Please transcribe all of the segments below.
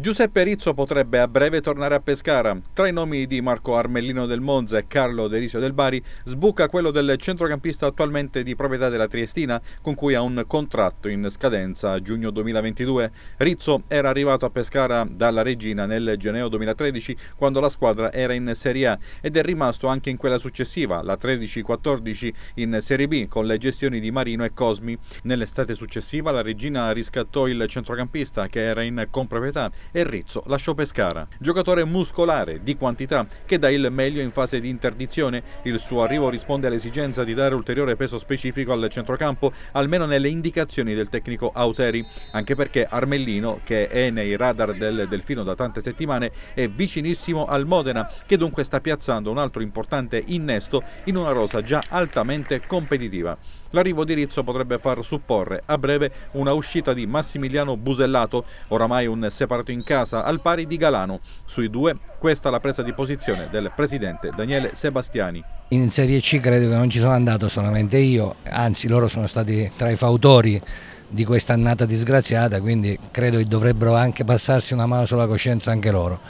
Giuseppe Rizzo potrebbe a breve tornare a Pescara. Tra i nomi di Marco Armellino del Monza e Carlo Derisio del Bari sbuca quello del centrocampista attualmente di proprietà della Triestina con cui ha un contratto in scadenza a giugno 2022. Rizzo era arrivato a Pescara dalla Regina nel gennaio 2013 quando la squadra era in Serie A ed è rimasto anche in quella successiva, la 13-14 in Serie B con le gestioni di Marino e Cosmi. Nell'estate successiva la Regina riscattò il centrocampista che era in comproprietà e Rizzo lasciò Pescara. Giocatore muscolare, di quantità, che dà il meglio in fase di interdizione. Il suo arrivo risponde all'esigenza di dare ulteriore peso specifico al centrocampo, almeno nelle indicazioni del tecnico Auteri, anche perché Armellino, che è nei radar del Delfino da tante settimane, è vicinissimo al Modena, che dunque sta piazzando un altro importante innesto in una rosa già altamente competitiva. L'arrivo di Rizzo potrebbe far supporre a breve una uscita di Massimiliano Busellato, oramai un separato in casa, al pari di Galano. Sui due, questa la presa di posizione del presidente Daniele Sebastiani. In Serie C credo che non ci sono andato solamente io, anzi loro sono stati tra i fautori di questa annata disgraziata, quindi credo che dovrebbero anche passarsi una mano sulla coscienza anche loro.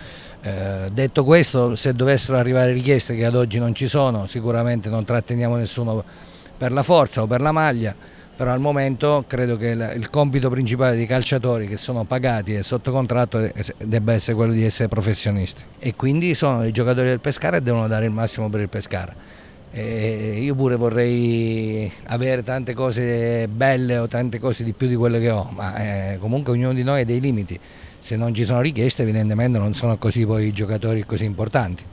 Eh, detto questo, se dovessero arrivare richieste che ad oggi non ci sono, sicuramente non tratteniamo nessuno per la forza o per la maglia, però al momento credo che il compito principale dei calciatori che sono pagati e sotto contratto debba essere quello di essere professionisti e quindi sono i giocatori del Pescara e devono dare il massimo per il Pescara. E io pure vorrei avere tante cose belle o tante cose di più di quelle che ho, ma eh, comunque ognuno di noi ha dei limiti. Se non ci sono richieste evidentemente non sono così poi giocatori così importanti.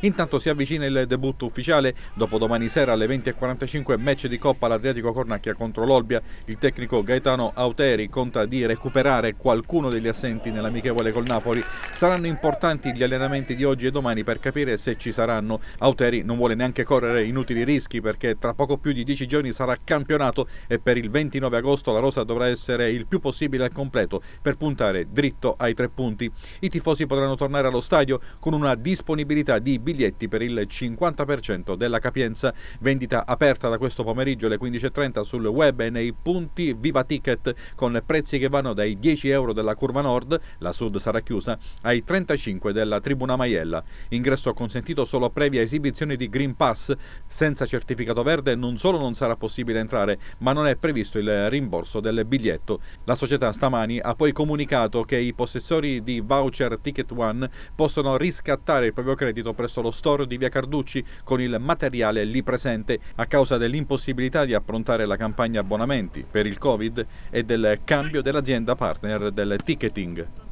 Intanto si avvicina il debutto ufficiale, dopo domani sera alle 20.45 match di Coppa l'Adriatico Cornacchia contro l'Olbia. Il tecnico Gaetano Auteri conta di recuperare qualcuno degli assenti nell'amichevole col Napoli. Saranno importanti gli allenamenti di oggi e domani per capire se ci saranno. Auteri non vuole neanche correre inutili rischi perché tra poco più di 10 giorni sarà campionato e per il 29 agosto la rosa dovrà essere il più possibile al completo per puntare dritto ai tre punti. I tifosi potranno tornare allo stadio con una disponibilità di biglietti per il 50% della capienza. Vendita aperta da questo pomeriggio alle 15.30 sul web e nei punti Viva Ticket con prezzi che vanno dai 10 euro della curva nord, la sud sarà chiusa, ai 35 della tribuna Maiella. Ingresso consentito solo previa esibizione di Green Pass. Senza certificato verde non solo non sarà possibile entrare, ma non è previsto il rimborso del biglietto. La società stamani ha poi comunicato che i possessori di voucher Ticket One possono riscattare il proprio credito presso presso lo store di via Carducci con il materiale lì presente a causa dell'impossibilità di approntare la campagna abbonamenti per il Covid e del cambio dell'azienda partner del ticketing.